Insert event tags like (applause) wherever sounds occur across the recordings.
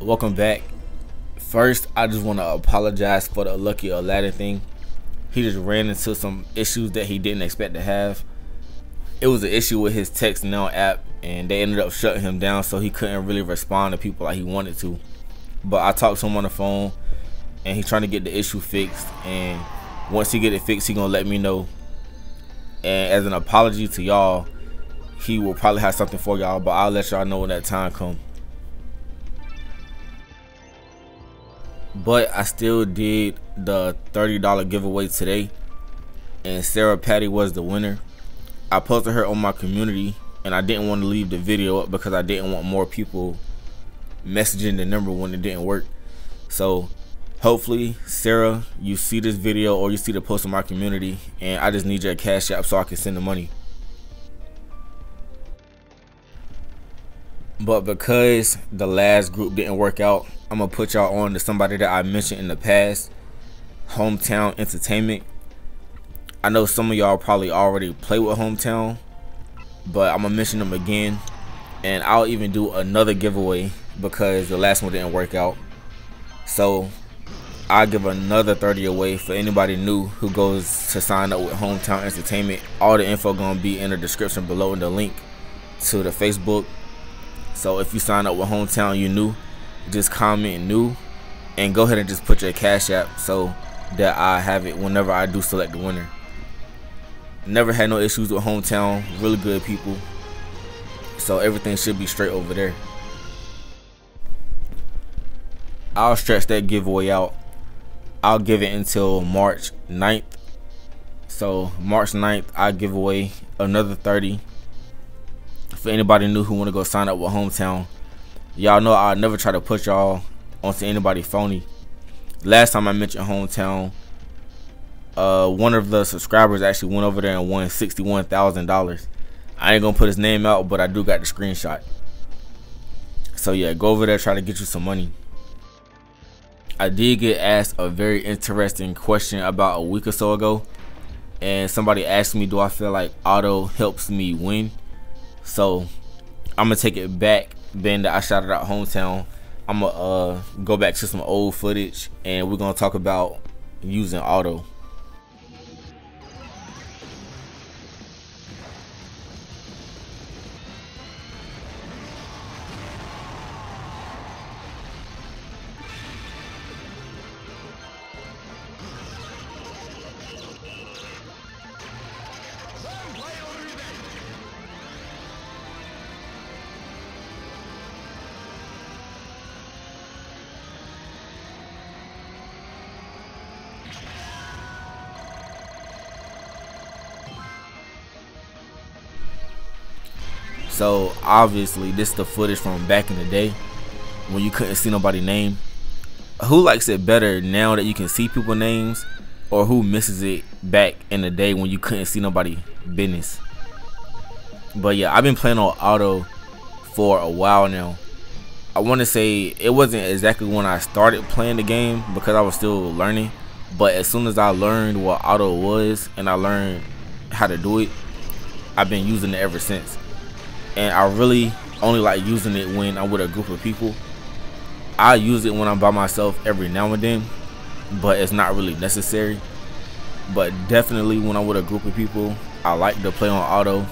welcome back. First, I just want to apologize for the Lucky Aladdin thing. He just ran into some issues that he didn't expect to have. It was an issue with his text now app, and they ended up shutting him down, so he couldn't really respond to people like he wanted to. But I talked to him on the phone, and he's trying to get the issue fixed. And once he get it fixed, he gonna let me know. And as an apology to y'all, he will probably have something for y'all, but I'll let y'all know when that time comes. but I still did the $30 giveaway today and Sarah Patty was the winner. I posted her on my community and I didn't want to leave the video up because I didn't want more people messaging the number when it didn't work. So hopefully Sarah you see this video or you see the post on my community and I just need your cash app so I can send the money. But because the last group didn't work out, I'm gonna put y'all on to somebody that I mentioned in the past, Hometown Entertainment. I know some of y'all probably already play with Hometown, but I'm gonna mention them again, and I'll even do another giveaway because the last one didn't work out. So I'll give another 30 away for anybody new who goes to sign up with Hometown Entertainment. All the info gonna be in the description below in the link to the Facebook. So if you sign up with Hometown, you new just comment new and go ahead and just put your cash app so that I have it whenever I do select the winner. Never had no issues with hometown, really good people. So everything should be straight over there. I'll stretch that giveaway out. I'll give it until March 9th. So March 9th, I give away another 30 for anybody new who want to go sign up with hometown y'all know I never try to push y'all onto anybody phony. Last time I mentioned hometown, uh, one of the subscribers actually went over there and won sixty-one thousand dollars. I ain't gonna put his name out, but I do got the screenshot. So yeah, go over there try to get you some money. I did get asked a very interesting question about a week or so ago, and somebody asked me, "Do I feel like auto helps me win?" So I'm gonna take it back being that I shouted out hometown, I'm gonna uh, go back to some old footage and we're gonna talk about using auto. So obviously this is the footage from back in the day when you couldn't see nobody name. Who likes it better now that you can see people names or who misses it back in the day when you couldn't see nobody business? But yeah, I've been playing on auto for a while now. I want to say it wasn't exactly when I started playing the game because I was still learning. But as soon as I learned what auto was and I learned how to do it, I've been using it ever since and I really only like using it when I'm with a group of people. I use it when I'm by myself every now and then, but it's not really necessary. But definitely when I'm with a group of people, I like to play on auto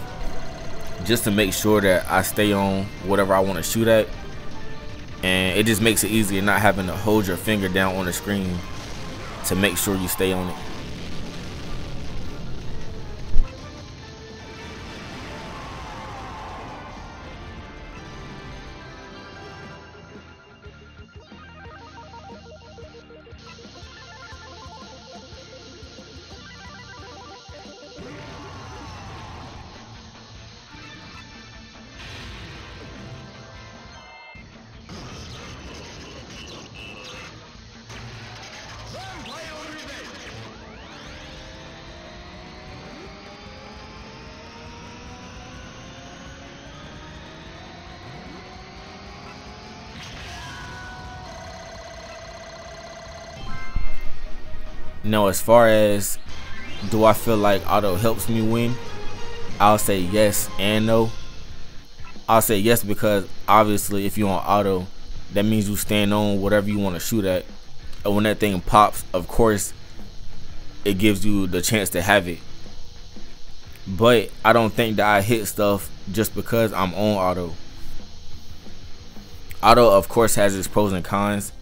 just to make sure that I stay on whatever I want to shoot at. And it just makes it easier not having to hold your finger down on the screen to make sure you stay on it. Now, as far as do I feel like auto helps me win, I'll say yes and no. I'll say yes because obviously if you're on auto, that means you stand on whatever you want to shoot at. And when that thing pops, of course, it gives you the chance to have it. But I don't think that I hit stuff just because I'm on auto. Auto, of course, has its pros and cons.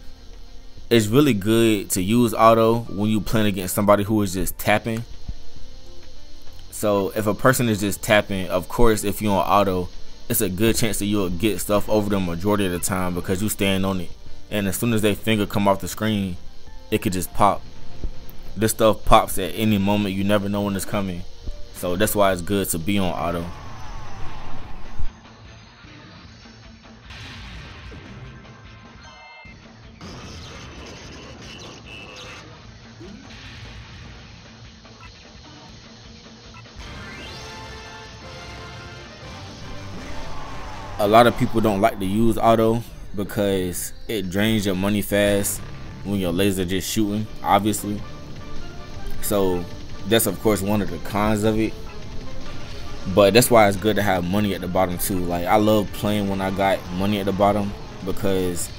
It's really good to use auto when you playing against somebody who is just tapping. So if a person is just tapping, of course, if you're on auto, it's a good chance that you'll get stuff over the majority of the time because you stand on it. And as soon as their finger come off the screen, it could just pop. This stuff pops at any moment. You never know when it's coming. So that's why it's good to be on auto. A lot of people don't like to use auto because it drains your money fast when your laser just shooting obviously. So that's of course one of the cons of it. But that's why it's good to have money at the bottom too. Like i love playing when i got money at the bottom because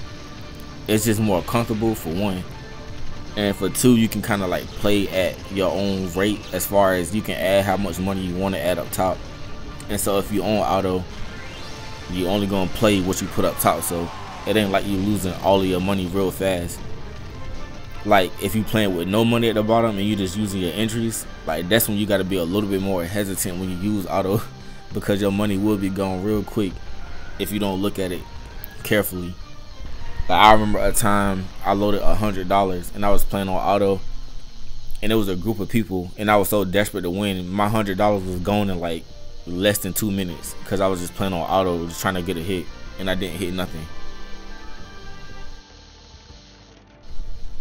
it's just more comfortable for one. And for two you can kind of like play at your own rate as far as you can add how much money you want to add up top. And so if you own auto you only gonna play what you put up top so it ain't like you losing all of your money real fast. Like if you playing with no money at the bottom and you just using your entries like that's when you got to be a little bit more hesitant when you use auto (laughs) because your money will be gone real quick if you don't look at it carefully. Like i remember a time i loaded a hundred dollars and i was playing on auto and it was a group of people and i was so desperate to win. My hundred dollars was gone in like less than two minutes because I was just playing on auto, just trying to get a hit, and I didn't hit nothing.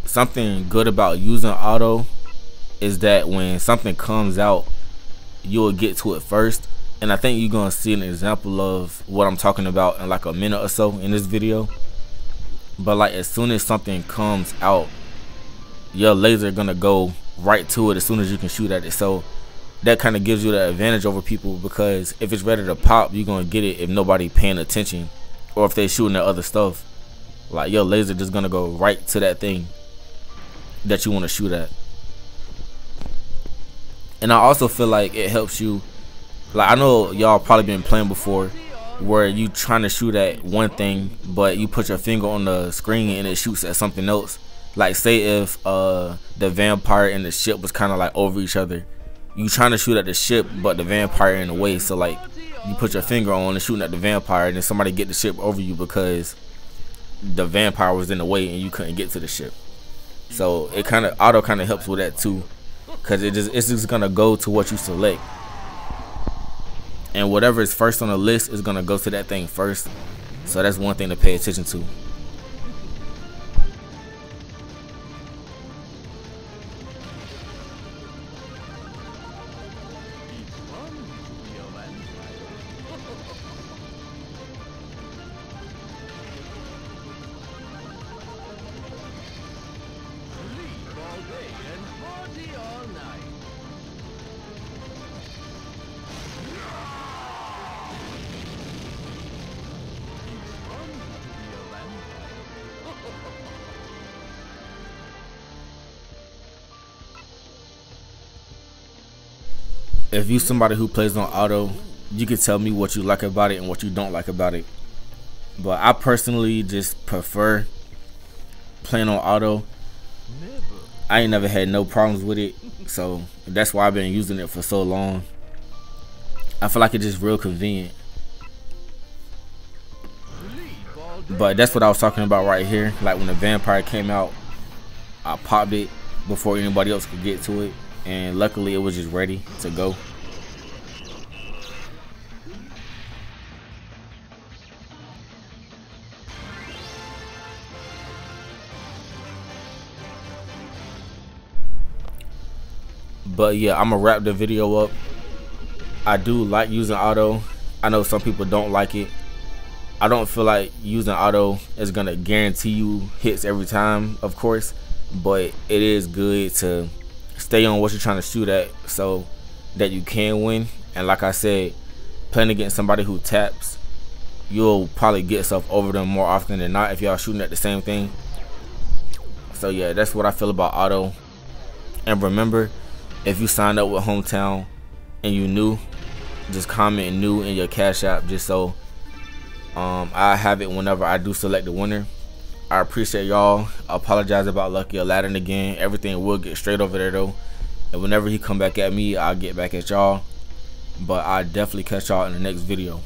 Something good about using auto is that when something comes out, you'll get to it first. And I think you're gonna see an example of what I'm talking about in like a minute or so in this video. But like as soon as something comes out, your laser gonna go right to it as soon as you can shoot at it. So that kind of gives you the advantage over people because if it's ready to pop, you're gonna get it if nobody paying attention, or if they shooting at other stuff. Like your laser just gonna go right to that thing that you want to shoot at. And I also feel like it helps you. Like I know y'all probably been playing before, where you trying to shoot at one thing, but you put your finger on the screen and it shoots at something else. Like say if uh the vampire and the ship was kind of like over each other you trying to shoot at the ship, but the vampire in the way. So like you put your finger on and shooting at the vampire, and then somebody get the ship over you because the vampire was in the way and you couldn't get to the ship. So it kind of auto kind of helps with that too, because it just it's just gonna go to what you select, and whatever is first on the list is gonna go to that thing first. So that's one thing to pay attention to. If you somebody who plays on auto, you can tell me what you like about it and what you don't like about it. But I personally just prefer playing on auto. I ain't never had no problems with it, so that's why I've been using it for so long. I feel like it's just real convenient. But that's what I was talking about right here. Like when the vampire came out, I popped it before anybody else could get to it and luckily it was just ready to go. But yeah, I'm gonna wrap the video up. I do like using auto. I know some people don't like it. I don't feel like using auto is gonna guarantee you hits every time, of course, but it is good to stay on what you're trying to shoot at so that you can win. And like I said, playing against somebody who taps you'll probably get stuff over them more often than not if y'all shooting at the same thing. So yeah, that's what I feel about auto. And remember, if you signed up with hometown and you new, just comment new in your cash app just so um, I have it whenever I do select the winner. I appreciate y'all. I apologize about Lucky Aladdin again. Everything will get straight over there though. And whenever he come back at me, I'll get back at y'all. But I definitely catch y'all in the next video.